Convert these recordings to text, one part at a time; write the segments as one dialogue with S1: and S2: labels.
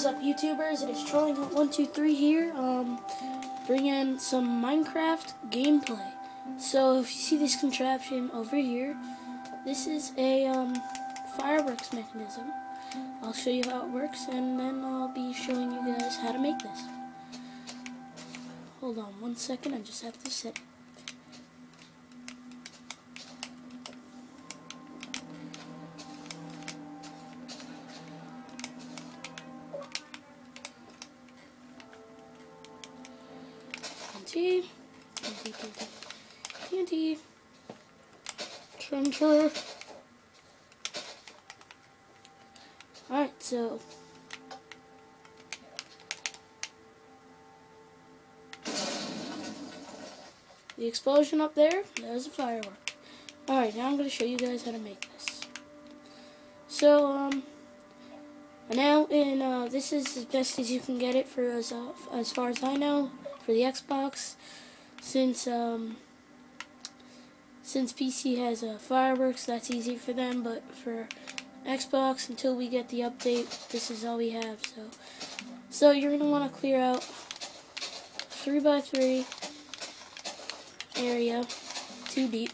S1: is up, YouTubers? It is Trolling123 here, um, bringing some Minecraft gameplay. So, if you see this contraption over here, this is a, um, fireworks mechanism. I'll show you how it works, and then I'll be showing you guys how to make this. Hold on one second, I just have to set it. TNT, TNT, TNT. Alright, so the explosion up there, there's a firework. Alright, now I'm going to show you guys how to make this. So, um, now in, uh, this is as best as you can get it for as, uh, as far as I know for the Xbox, since um, since PC has uh, fireworks, that's easy for them. But for Xbox, until we get the update, this is all we have. So, so you're gonna want to clear out three by three area, two deep.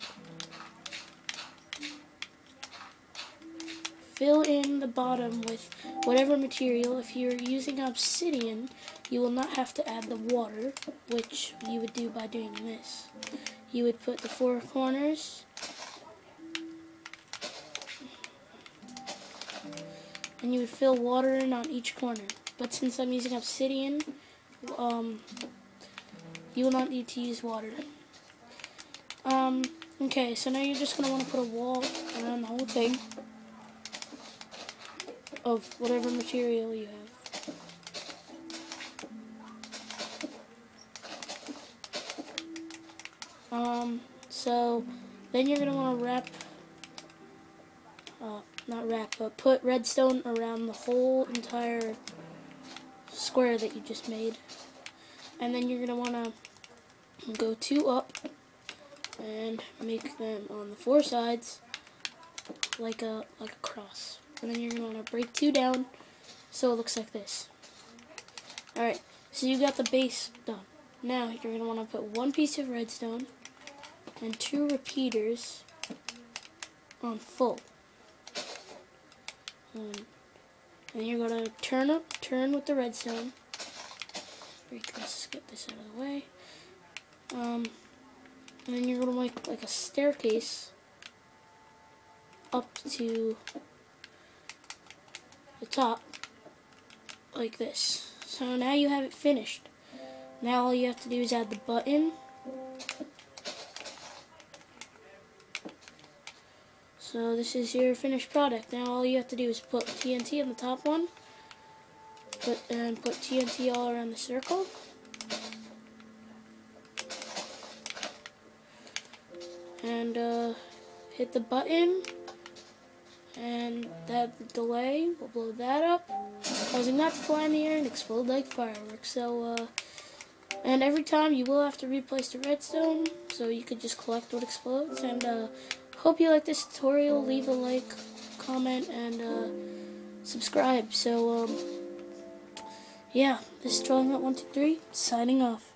S1: Fill in the bottom with whatever material. If you're using obsidian, you will not have to add the water, which you would do by doing this. You would put the four corners and you would fill water in on each corner. But since I'm using obsidian, um, you will not need to use water. Um, okay, so now you're just going to want to put a wall around the whole thing of whatever material you have. Um, so then you're going to want to wrap, uh, not wrap, but put redstone around the whole entire square that you just made. And then you're going to want to go two up and make them on the four sides like a like a cross. And then you're going to want to break two down so it looks like this. Alright, so you got the base done. Now you're going to want to put one piece of redstone and two repeaters on full. And, and you're going to turn up, turn with the redstone. Break this, get this out of the way. Um, and then you're going to make like a staircase up to the top like this. So now you have it finished. Now all you have to do is add the button So this is your finished product. Now all you have to do is put TNT on the top one, put and put TNT all around the circle. And uh, hit the button, that delay will blow that up, causing that to fly in the air and explode like fireworks. So, uh, and every time you will have to replace the redstone, so you could just collect what explodes. And uh, Hope you like this tutorial. Leave a like, comment, and uh, subscribe. So, um, yeah, this is Trolling Hut 123, signing off.